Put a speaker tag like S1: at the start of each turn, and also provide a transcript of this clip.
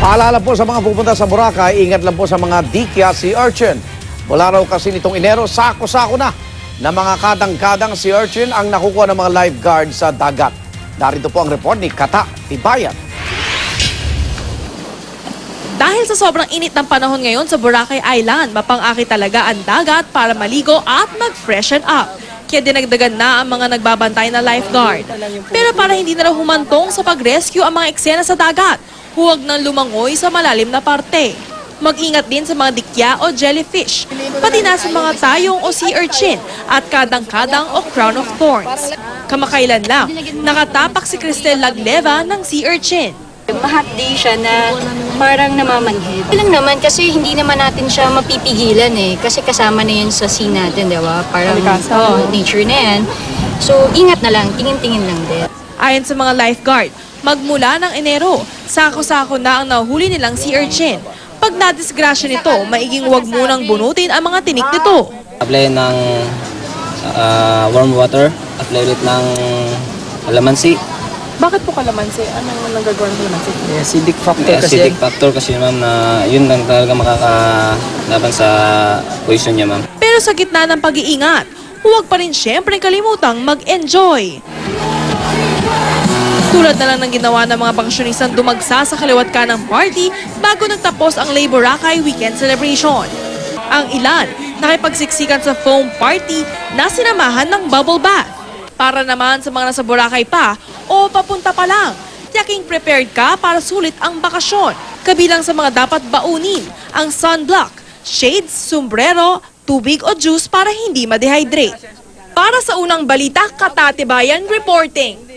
S1: Paalala po sa mga pupunta sa Boracay, ingat lang po sa mga dikya si Urchin. Mula raw kasi nitong Enero, sako-sako na na mga kadang-kadang si Urchin ang nakukuha ng mga lifeguard sa dagat. Narito po ang report ni Kata Tibayan.
S2: Dahil sa sobrang init ng panahon ngayon sa Boracay Island, mapang-aki talaga ang dagat para maligo at mag-freshen up. Kaya dinagdagan na ang mga nagbabantay na lifeguard. Pero para hindi na humantong sa pag-rescue ang mga eksena sa dagat, huwag nang lumangoy sa malalim na parte. Mag-ingat din sa mga dikya o jellyfish, pati na sa mga tayong o sea urchin at kadang-kadang o crown of thorns. Kamakailan lang, nakatapak si Cristel Lagleva ng sea urchin.
S3: Mahapdi siya na parang namamanhid. Lang naman kasi hindi naman natin siya mapipigilan eh. Kasi kasama na yan sa scene natin, di ba? Parang oh, nature na yan. So, ingat na lang. Tingin-tingin lang din.
S2: Ayon sa mga lifeguard, magmula ng Enero, sako-sako na ang nahuli nilang sea urchin. Pag nadisgrasya nito, maiging wag munang bunutin ang mga tinik nito.
S4: Apply ng ah, warm water, apply ulit ng alamansi.
S5: Bakit po kalamansi? Anong nagagawa ng kalamansi?
S6: May acidic factor
S4: May
S6: kasi
S4: acidic factor kasi ma'am na yun lang talaga makakalaban sa poison niya ma'am.
S2: Pero sa gitna ng pag-iingat, huwag pa rin syempre kalimutang mag-enjoy. Tulad na lang ng ginawa ng mga bakasyonisang dumagsa sa kaliwat ka ng party bago nagtapos ang Labor Boracay Weekend Celebration. Ang ilan nakipagsiksikan sa foam party na sinamahan ng bubble bath. Para naman sa mga nasa Boracay pa o papunta pa lang, tiyaking prepared ka para sulit ang bakasyon. Kabilang sa mga dapat baunin ang sunblock, shades, sombrero, tubig o juice para hindi ma-dehydrate. Para sa unang balita, Katatibayan Reporting.